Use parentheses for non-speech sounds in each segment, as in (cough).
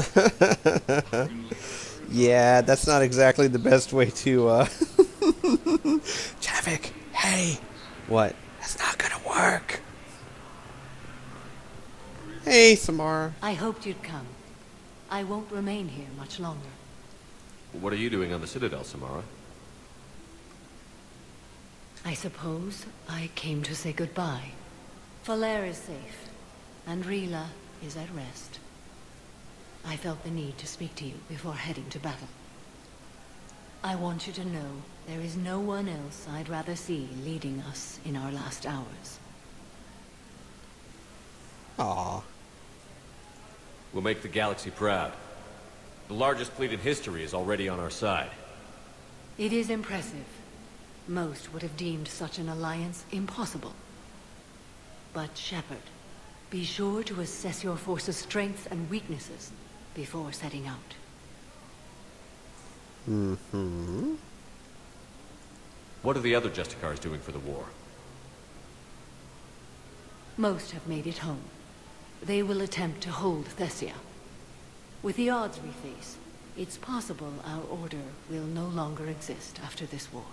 (laughs) yeah, that's not exactly the best way to, uh... (laughs) Javik, hey! What? That's not gonna work. Hey, Samara. I hoped you'd come. I won't remain here much longer. What are you doing on the Citadel, Samara? I suppose I came to say goodbye. Falere is safe, and Rila is at rest. I felt the need to speak to you before heading to battle. I want you to know there is no one else I'd rather see leading us in our last hours. Aw. We'll make the galaxy proud. The largest fleet in history is already on our side. It is impressive. Most would have deemed such an alliance impossible. But Shepard, be sure to assess your force's strengths and weaknesses before setting out. Mm-hmm. What are the other Justicars doing for the war? Most have made it home. They will attempt to hold Thessia. With the odds we face, it's possible our order will no longer exist after this war.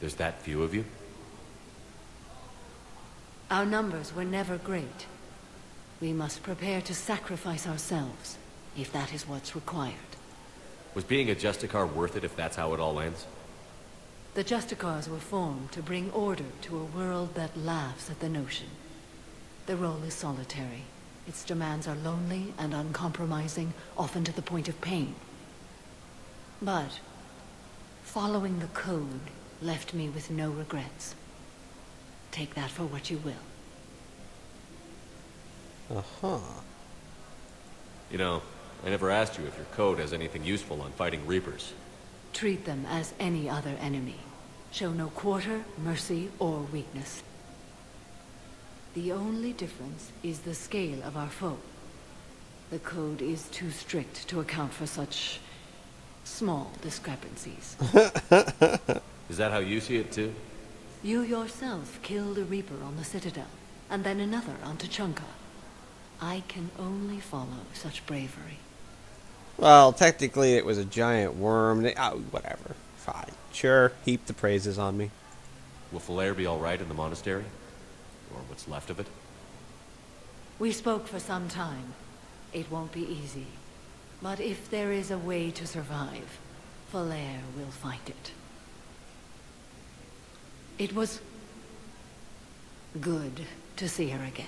There's that few of you? Our numbers were never great. We must prepare to sacrifice ourselves, if that is what's required. Was being a Justicar worth it if that's how it all ends? The Justicars were formed to bring order to a world that laughs at the notion. The role is solitary. Its demands are lonely and uncompromising, often to the point of pain. But, following the code left me with no regrets. Take that for what you will. Uh-huh. You know, I never asked you if your code has anything useful on fighting Reapers. Treat them as any other enemy. Show no quarter, mercy, or weakness. The only difference is the scale of our foe. The code is too strict to account for such... small discrepancies. (laughs) Is that how you see it too? You yourself killed a Reaper on the Citadel, and then another on Tuchanka. I can only follow such bravery. Well, technically it was a giant worm. They, oh, whatever. Fine. Sure, heap the praises on me. Will Falere be alright in the monastery? Or what's left of it? We spoke for some time. It won't be easy. But if there is a way to survive, Falere will find it. It was... good to see her again.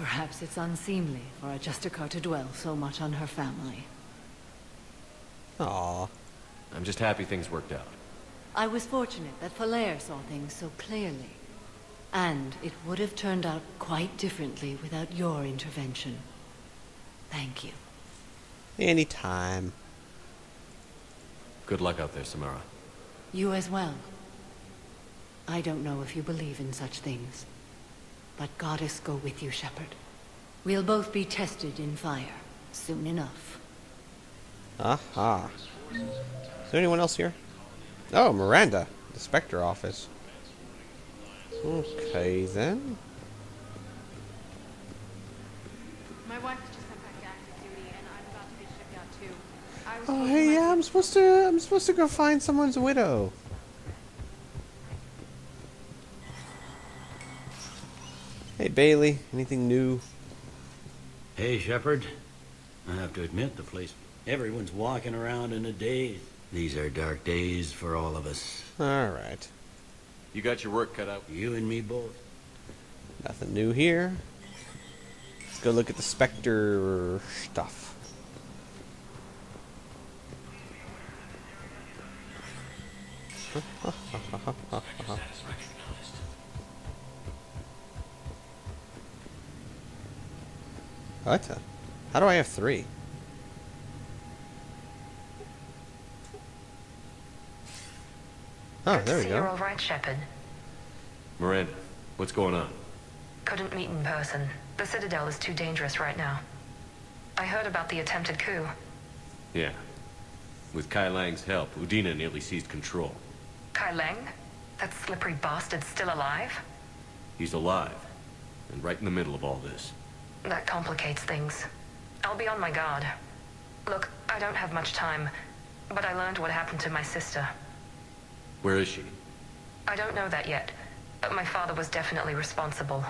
Perhaps it's unseemly for a Justicar to dwell so much on her family. Aw. I'm just happy things worked out. I was fortunate that Falere saw things so clearly. And it would have turned out quite differently without your intervention. Thank you. Anytime. Good luck out there, Samara. You as well. I don't know if you believe in such things. But Goddess go with you, Shepard. We'll both be tested in fire, soon enough. Aha. Is there anyone else here? Oh, Miranda. The Spectre office. Okay, then. My wife just sent back to active duty, and I'm about to be shipped out too. Oh, hey, yeah, I'm supposed to. I'm supposed to go find someone's widow. Hey, Bailey. Anything new? Hey, Shepard. I have to admit, the place... Everyone's walking around in a daze. These are dark days for all of us. All right. You got your work cut out. You and me both. Nothing new here. Let's go look at the Spectre stuff. (laughs) What? the- How do I have three? Oh, Good there to we see you're all right, Shepard. Miranda, what's going on? Couldn't meet in person. The Citadel is too dangerous right now. I heard about the attempted coup. Yeah. With Kai Lang's help, Udina nearly seized control. Kai Lang? That slippery bastard's still alive? He's alive. And right in the middle of all this. That complicates things. I'll be on my guard. Look, I don't have much time, but I learned what happened to my sister. Where is she? I don't know that yet, but my father was definitely responsible.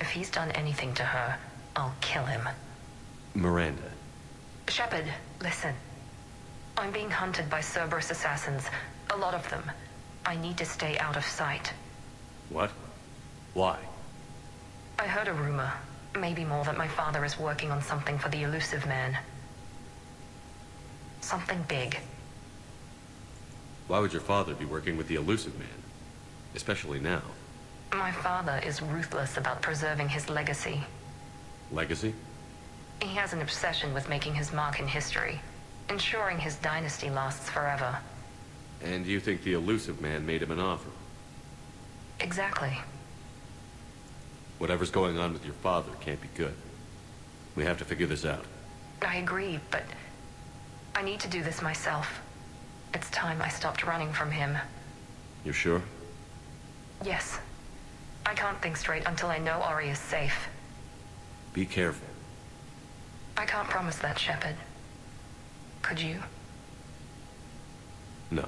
If he's done anything to her, I'll kill him. Miranda. Shepard, listen. I'm being hunted by Cerberus assassins. A lot of them. I need to stay out of sight. What? Why? I heard a rumor, maybe more, that my father is working on something for the Elusive Man. Something big. Why would your father be working with the Elusive Man? Especially now. My father is ruthless about preserving his legacy. Legacy? He has an obsession with making his mark in history, ensuring his dynasty lasts forever. And you think the Elusive Man made him an offer? Exactly. Whatever's going on with your father can't be good. We have to figure this out. I agree, but I need to do this myself. It's time I stopped running from him. You're sure? Yes. I can't think straight until I know Ori is safe. Be careful. I can't promise that, Shepard. Could you? No.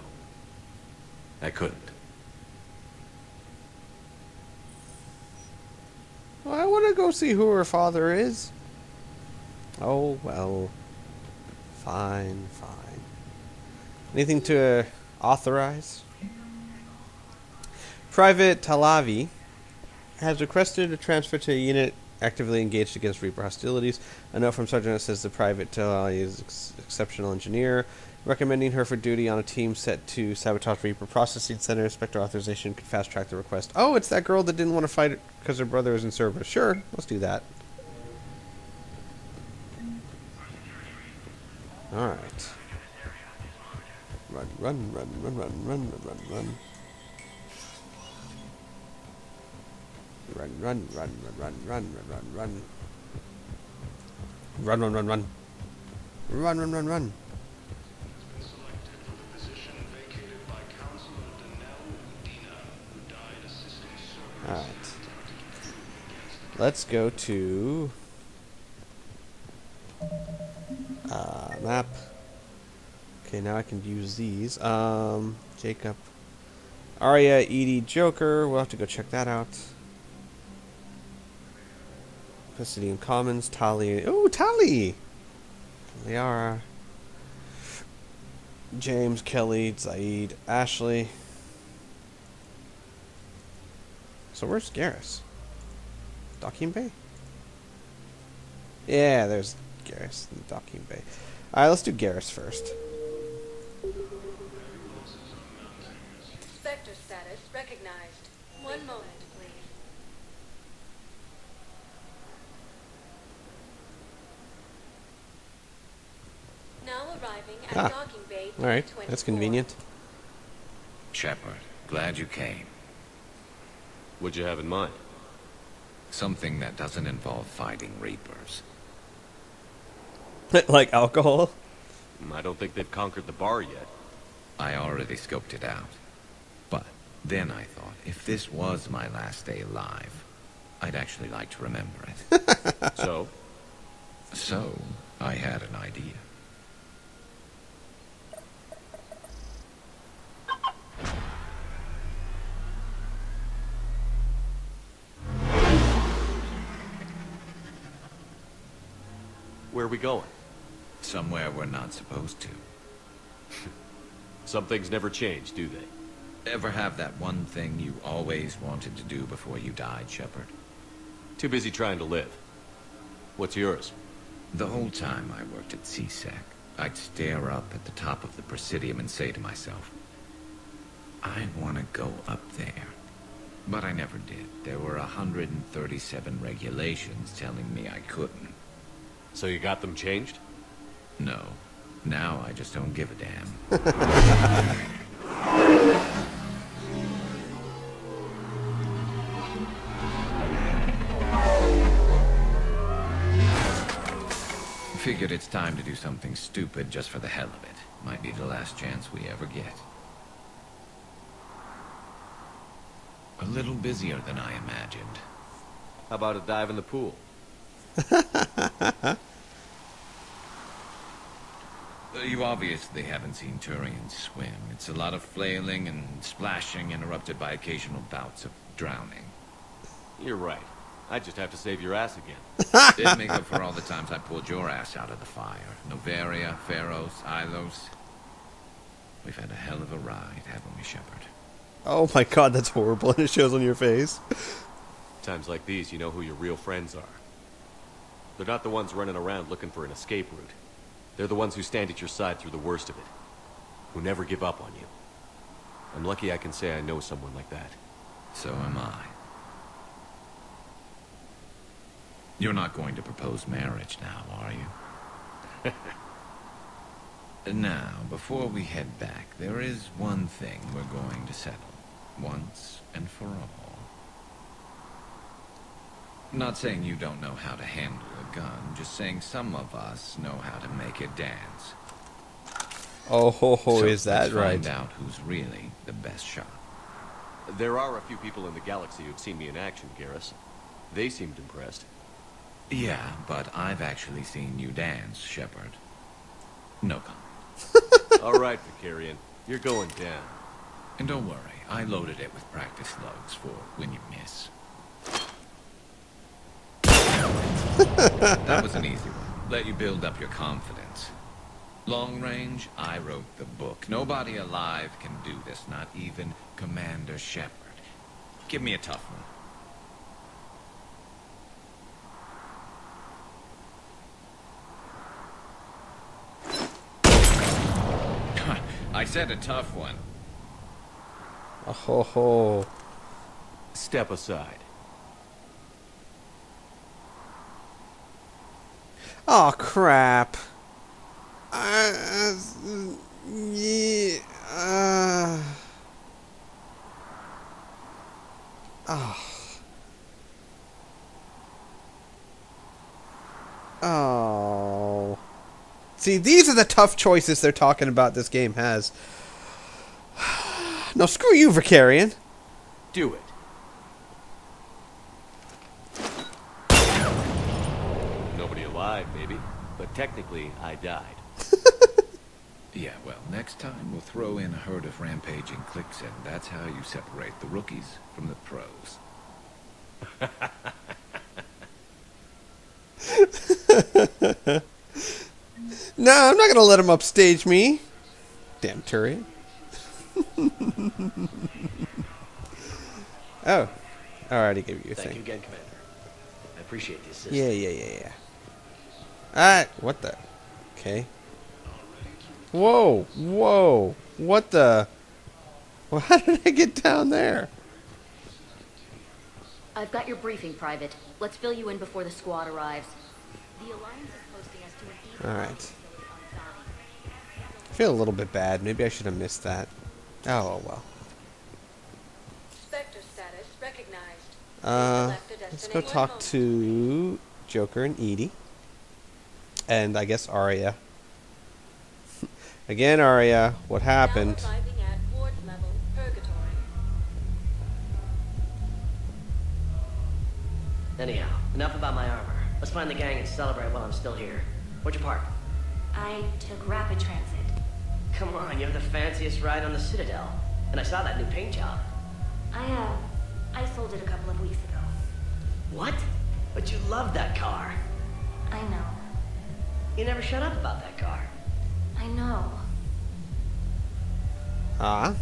I couldn't. Well, I want to go see who her father is. Oh, well. Fine, fine. Anything to uh, authorize? Private Talavi has requested a transfer to a unit actively engaged against Reaper hostilities. A note from Sergeant says the Private Talavi is ex- exceptional engineer, recommending her for duty on a team set to sabotage Reaper processing center. Spectre authorization could fast track the request. Oh, it's that girl that didn't want to fight because her brother was in service. Sure, let's do that. All right. Run, run, run, run, run, run, run, run, run. Run, run, run, run, run, run, run, run. Run, run, run, run. Run, run, run, run. Alright. Let's go to uh, map. Okay, now I can use these. Um, Jacob, Aria, EDI, Joker. We'll have to go check that out. Obsidian Commons, Tali. Oh, Tali! Liara. James, Kelly, Zaeed, Ashley. So where's Garrus? Docking Bay? Yeah, there's Garrus in the docking bay. Alright, let's do Garrus first. Spectre status recognized. One moment, please. Now arriving at Ah, docking bay Alright, that's convenient. Shepard, glad you came. What'd you have in mind? Something that doesn't involve fighting Reapers. (laughs) like alcohol? Mm, I don't think they've conquered the bar yet. I already scoped it out. But then I thought, if this was my last day alive, I'd actually like to remember it. (laughs) So, so, I had an idea. Are we going? Somewhere we're not supposed to. (laughs) Some things never change, do they? Ever have that one thing you always wanted to do before you died, Shepard? Too busy trying to live. What's yours? The whole time I worked at C-Sec, I'd stare up at the top of the Presidium and say to myself, I want to go up there. But I never did. There were 137 regulations telling me I couldn't. So you got them changed? No. Now I just don't give a damn. (laughs) Figured it's time to do something stupid just for the hell of it. Might be the last chance we ever get. A little busier than I imagined. How about a dive in the pool? (laughs) (laughs) You obviously haven't seen Turian swim. It's a lot of flailing and splashing, interrupted by occasional bouts of drowning. You're right. I just have to save your ass again. (laughs) It'd make up for all the times I pulled your ass out of the fire. Noveria, Feros, Ilos. We've had a hell of a ride, haven't we, Shepard? Oh my god, that's horrible, and (laughs) it shows on your face. Times like these, you know who your real friends are. They're not the ones running around looking for an escape route. They're the ones who stand at your side through the worst of it. Who never give up on you. I'm lucky I can say I know someone like that. So am I. You're not going to propose marriage now, are you? (laughs) now, before we head back, there is one thing we're going to settle. Once and for all. Not saying you don't know how to handle a gun, just saying some of us know how to make it dance. Oh ho ho, So is that let's right? Find out who's really the best shot. There are a few people in the galaxy who've seen me in action, Garrus. They seemed impressed. Yeah, but I've actually seen you dance, Shepard. No comment. (laughs) All right, Vakarian. You're going down. And don't worry, I loaded it with practice slugs for when you miss. (laughs) that was an easy one. Let you build up your confidence. Long range, I wrote the book. Nobody alive can do this, not even Commander Shepard. Give me a tough one. (laughs) I said a tough one. Oh ho ho. Step aside. Oh crap. Uh, yeah. Uh, oh. Oh. See, these are the tough choices they're talking about this game has. (sighs) No, screw you, Vakarian. Do it. Nobody alive, maybe. But technically, I died. (laughs) Yeah, well, next time we'll throw in a herd of rampaging clicks, and that's how you separate the rookies from the pros. (laughs) No, I'm not gonna let him upstage me. Damn Turian. (laughs) oh, I already gave you a Thank thing. you again, Commander. I appreciate the assistance. Yeah, yeah, yeah, yeah. Ah, what the? Okay. Whoa, whoa, what the? Well, (laughs) how did I get down there? I've got your briefing, Private. Let's fill you in before the squad arrives. The Alliance is posting us to an east All right. facility on Zani. I feel a little bit bad. Maybe I should have missed that. Oh, oh well. Spectre status recognized. Uh, let's go talk to Joker and EDI. And I guess Aria. Again, Aria, what happened? Now arriving at ward level. Anyhow, enough about my armor. Let's find the gang and celebrate while I'm still here. Where'd you park? I took rapid transit. Come on, you have the fanciest ride on the Citadel. And I saw that new paint job. I, uh, I sold it a couple of weeks ago. What? But you love that car. I know. You never shut up about that car. I know. Ah.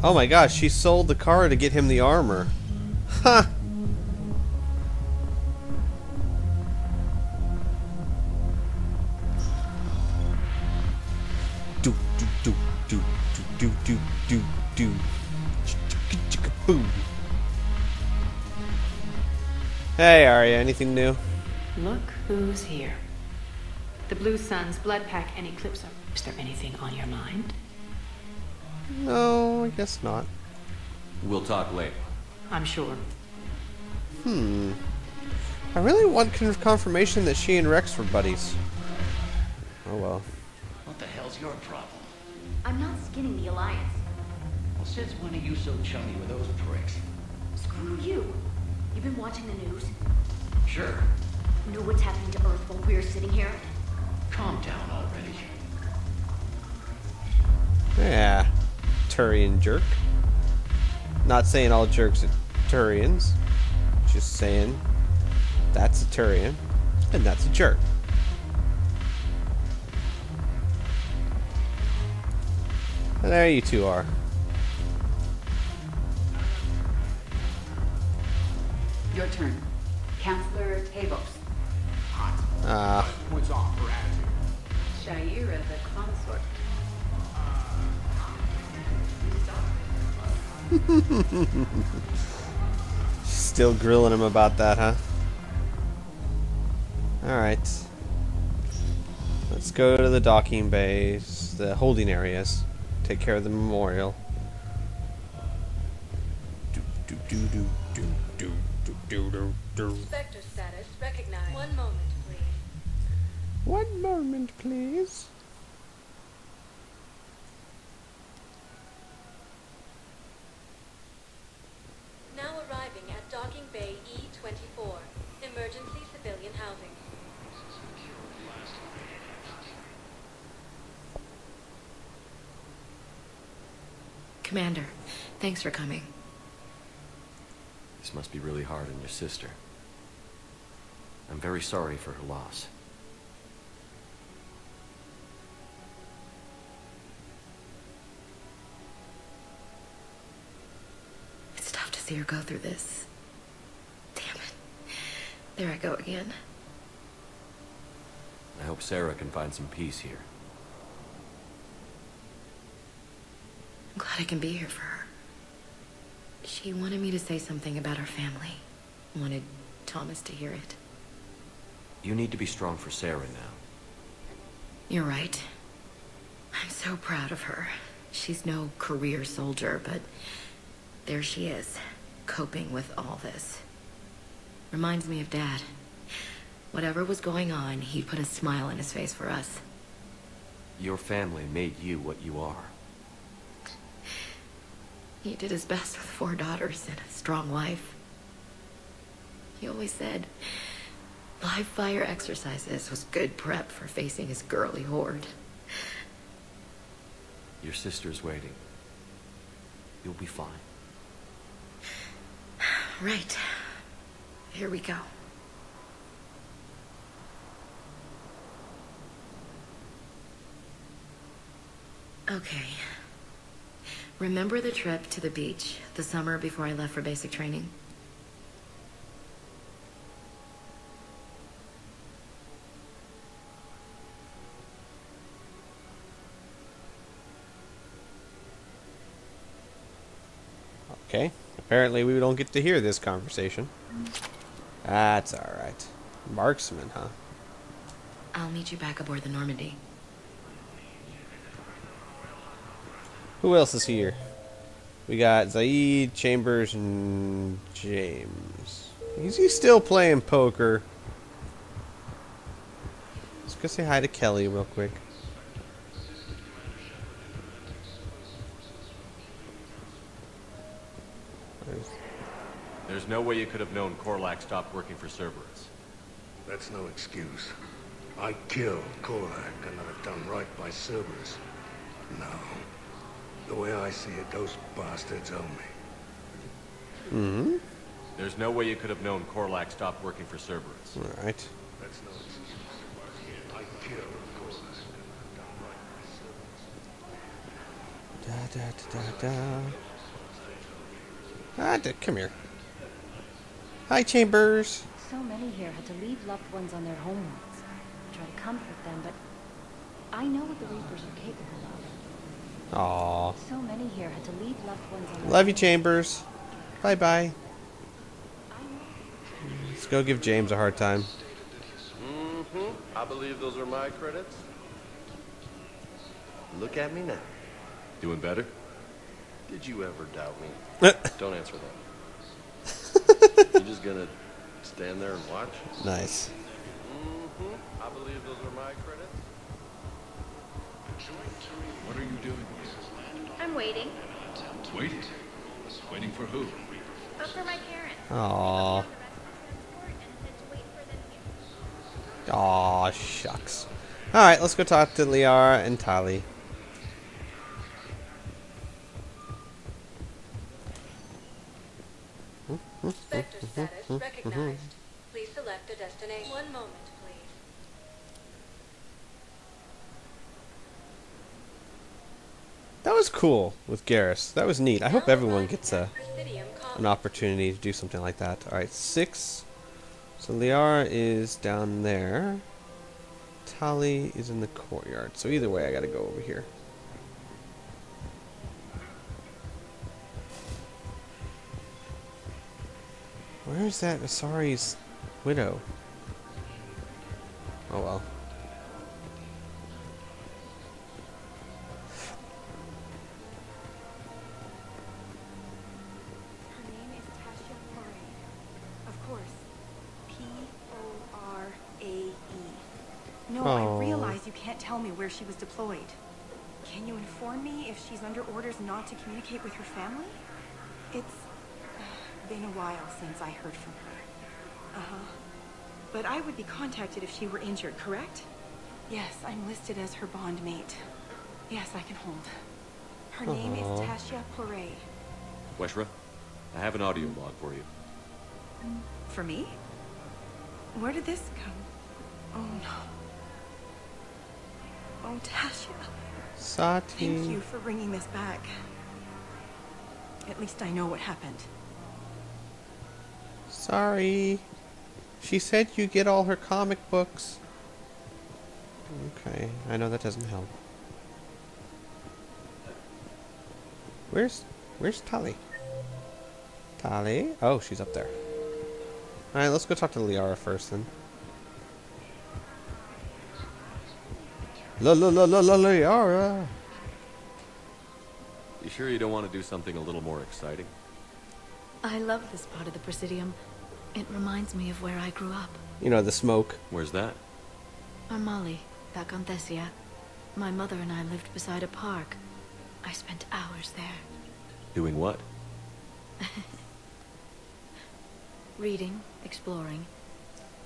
Oh my gosh, she sold the car to get him the armor. Huh. Hey Aria, anything new? Look who's here. The Blue Suns, Blood Pack, and Eclipse. Is there anything on your mind? No, I guess not. We'll talk later. I'm sure. Hmm. I really want confirmation that she and Wrex were buddies. Oh well. What the hell's your problem? I'm not skinning the Alliance. Well, since when are you so chummy with those pricks? Screw you. You've been watching the news? Sure. know what's happening to Earth while we're sitting here? Calm down already. Yeah. Turian jerk. Not saying all jerks are Turians. Just saying that's a Turian and that's a jerk. And there you two are. Turn. Counselor Tevos. Ah. Points off for attitude. Sha'ira the consort. (laughs) Still grilling him about that, huh? Alright. Let's go to the docking bays, the holding areas. Take care of the memorial. One moment, please. Now arriving at Docking Bay E-24. Emergency civilian housing. Commander, thanks for coming. This must be really hard on your sister. I'm very sorry for her loss. It's tough to see her go through this. Damn it. There I go again. I hope Sarah can find some peace here. I'm glad I can be here for her. She wanted me to say something about her family. Wanted Thomas to hear it. You need to be strong for Sarah now. You're right. I'm so proud of her. She's no career soldier, but there she is, coping with all this. Reminds me of Dad. Whatever was going on, he put a smile on his face for us. Your family made you what you are. He did his best with four daughters and a strong wife. He always said live fire exercises was good prep for facing his girly horde. Your sister's waiting. You'll be fine. Right. Here we go. Okay. Remember the trip to the beach the summer before I left for basic training? Okay. Apparently we don't get to hear this conversation. That's alright. Marksman, huh? I'll meet you back aboard the Normandy. Who else is here? We got Zaeed, Chambers, and James. Is he still playing poker? Let's go say hi to Kelly real quick. There's no way you could have known Korlak stopped working for Cerberus. That's no excuse. I killed Korak and I've done right by Cerberus. No. The way I see it, those bastards owe me. Mm-hmm. There's no way you could have known Korlak stopped working for Cerberus. Alright. That's no excuse. I killed Korak and I've done right by Da da da da da. Ah, come here. Hi, Chambers. So many here had to leave loved ones on their homeworlds. Try to comfort them, but I know what the Reapers are capable of. Aw. So many here had to leave loved ones on their Love you, Chambers. Bye bye. Let's go give James a hard time. Mm-hmm. I believe those are my credits. Look at me now. Doing better? Did you ever doubt me? (laughs) Don't answer that. You just gonna stand there and watch? Nice. Mm-hmm. I believe those are my credits. What are you doing I'm waiting. here? Waiting? Waiting for who? Up for my parents. Aww. Aw, shucks. Alright, let's go talk to Liara and Tali. Spectre status recognized. Please select a destination. One moment, please. That was cool with Garrus. That was neat. I hope everyone gets a an opportunity to do something like that. Alright, six. So Liara is down there. Tali is in the courtyard. So either way, I gotta go over here. Where is that Asari's widow? Oh well. Where she was deployed. Can you inform me if she's under orders not to communicate with her family? It's been a while since I heard from her. Uh-huh. But I would be contacted if she were injured, correct? Yes, I'm listed as her bond mate. Yes, I can hold. Her name is Tasha Poray. Weshra, I have an audio log for you. For me? Where did this come? Oh no. Oh, Tasha. Sati. Thank you for bringing this back. At least I know what happened. Sorry. She said you get all her comic books. Okay, I know that doesn't help. Where's where's Tali? Tali? Oh, she's up there. Alright, let's go talk to Liara first then. La la la la la Liara. You sure you don't want to do something a little more exciting? I love this part of the Presidium. It reminds me of where I grew up. You know, the smoke. Where's that? Armali, back on Thessia. My mother and I lived beside a park. I spent hours there. Doing what? (laughs) Reading, exploring,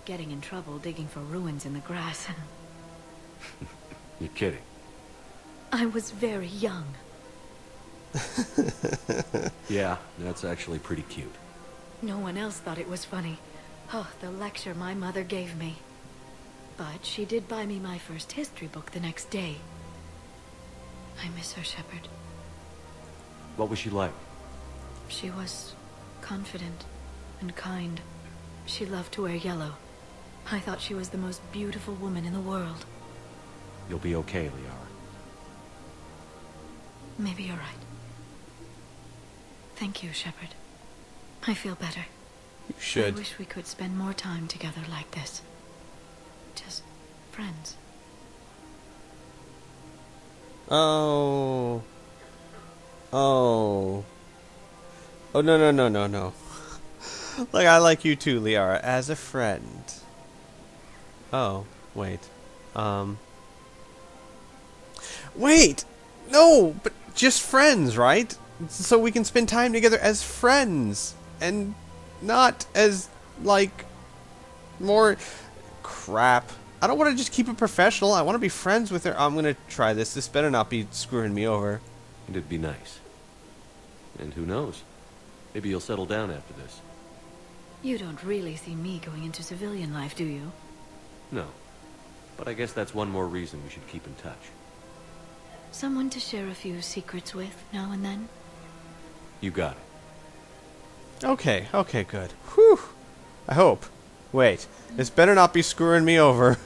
getting in trouble digging for ruins in the grass. (laughs) (laughs) You're kidding. I was very young. (laughs) Yeah, that's actually pretty cute. No one else thought it was funny. Oh, the lecture my mother gave me. But she did buy me my first history book the next day. I miss her, Shepard. What was she like? She was confident and kind. She loved to wear yellow. I thought she was the most beautiful woman in the world. You'll be okay, Liara. Maybe you're right. Thank you, Shepard. I feel better. You should. I wish we could spend more time together like this. Just friends. Oh. Oh. Oh no no no no no. (laughs) like I like you too, Liara, as a friend. Oh, wait. Um Wait! No, but just friends, right? So we can spend time together as friends and not as like more crap. I don't want to just keep it professional. I want to be friends with her. I'm going to try this. This better not be screwing me over. It'd be nice. And who knows? Maybe you'll settle down after this. You don't really see me going into civilian life, do you? No. But I guess that's one more reason we should keep in touch. Someone to share a few secrets with now and then? You got it. Okay, okay, good. Whew. I hope. Wait, this better not be screwing me over.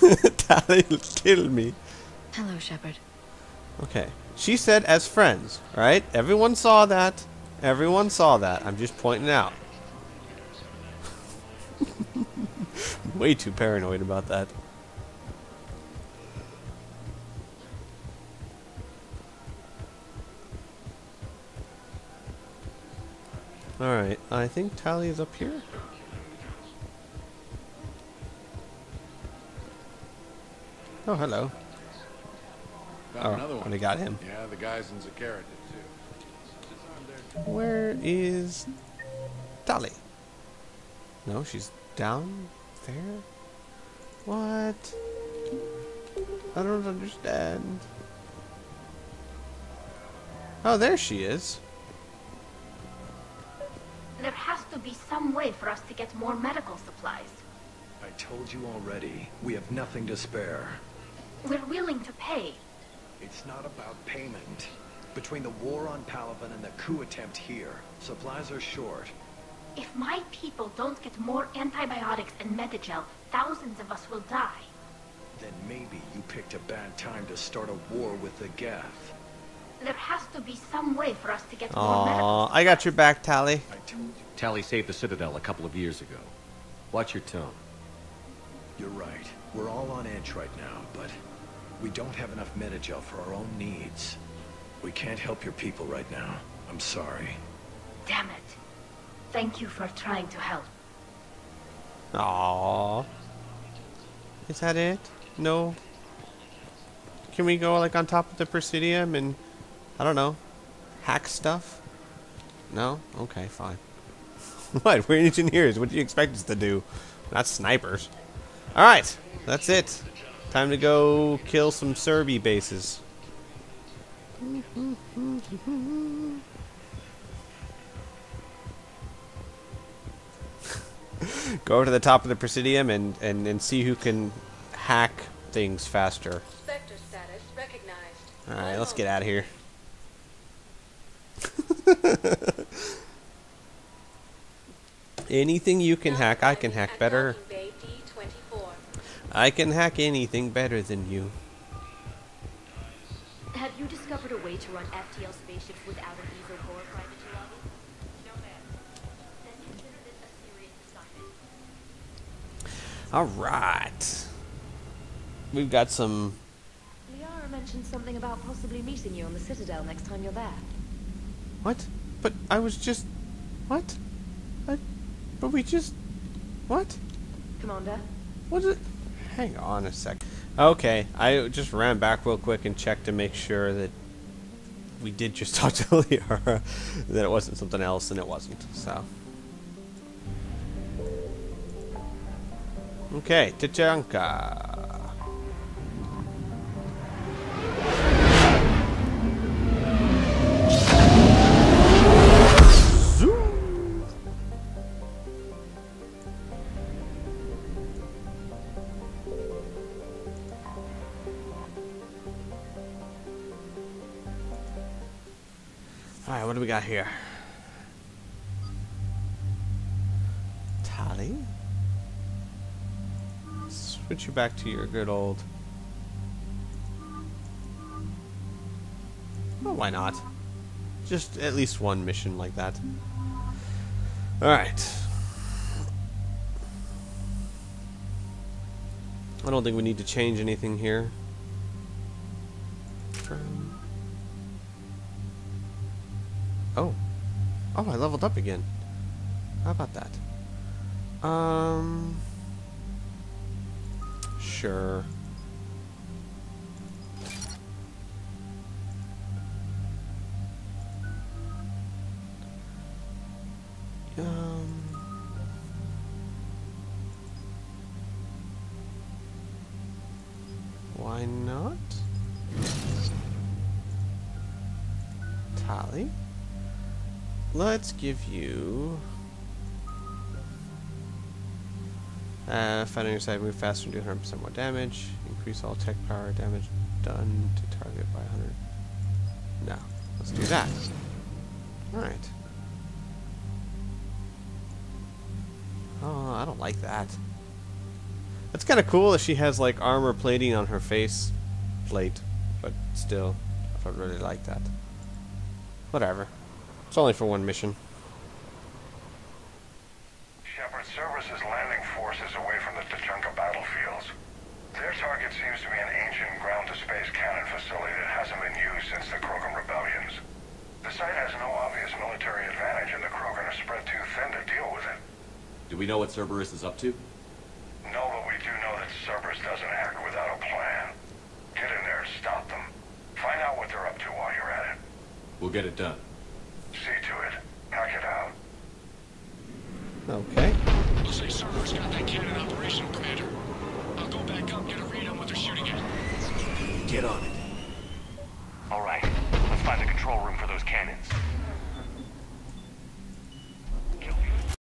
(laughs) That'll kill me. Hello, Shepard. Okay. She said as friends, right? Everyone saw that. Everyone saw that. I'm just pointing out. (laughs) Way too paranoid about that. Alright, I think Tali is up here. Oh, hello. Got Oh, another one. already got him. Yeah, the guys in Zakera did too. Where is Tali? No, she's down there. What? I don't understand. Oh, there she is. Way for us to get more medical supplies. I told you already, we have nothing to spare. We're willing to pay. It's not about payment. Between the war on Palaven and the coup attempt here, supplies are short. If my people don't get more antibiotics and Medigel, thousands of us will die. Then maybe you picked a bad time to start a war with the Geth. There has to be some way for us to get more medical Aw, I got your back, Tali. Tali saved the Citadel a couple of years ago. Watch your tone. You're right. We're all on edge right now, but we don't have enough Medigel for our own needs. We can't help your people right now. I'm sorry. Damn it. Thank you for trying to help. Aww. Is that it? No? Can we go like on top of the Presidium and, I don't know, hack stuff? No? Okay, fine. (laughs) what? We're engineers. What do you expect us to do? Not snipers. Alright, that's it. Time to go kill some Serbi bases. (laughs) go over to the top of the Presidium and, and, and see who can hack things faster. Spectre status recognized. Alright, let's get out of here. (laughs) Anything you can hack, I can hack better. I can hack anything better than you. Have you discovered a way to run FTL spaceships without an eezo core, Private? No. Then consider this a serious assignment. Alright. We've got some. Liara mentioned something about possibly meeting you on the Citadel next time you're there. What? But I was just. What? I, but we just. What? Commander? What is it? Hang on a sec. Okay, I just ran back real quick and checked to make sure that we did just (laughs) talk to Liara, that it wasn't something else, and it wasn't. So. Okay, Tuchanka. Got here? Tali? Switch you back to your good old. Well, why not? Just at least one mission like that. Alright. I don't think we need to change anything here. From- Oh. Oh, I leveled up again. How about that? Um. Sure. Let's give you. Uh, fighting on your side, move faster and do 100% more damage. Increase all tech power damage done to target by 100. No. Let's do that. Alright. Oh, I don't like that. That's kind of cool that she has like armor plating on her face plate, but still, I don't really like that. Whatever. It's only for one mission. Shepard services landing forces away from the Tuchanka battlefields. Their target seems to be an ancient ground-to-space cannon facility that hasn't been used since the Krogan rebellions. The site has no obvious military advantage, and the Krogan are spread too thin to deal with it. Do we know what Cerberus is up to? No, but we do know that Cerberus doesn't act without a plan. Get in there and stop them. Find out what they're up to while you're at it. We'll get it done. Okay. Looks like Cerberus got that cannon operational, Commander. I'll go back up, get a read on what they're shooting at. Get on it.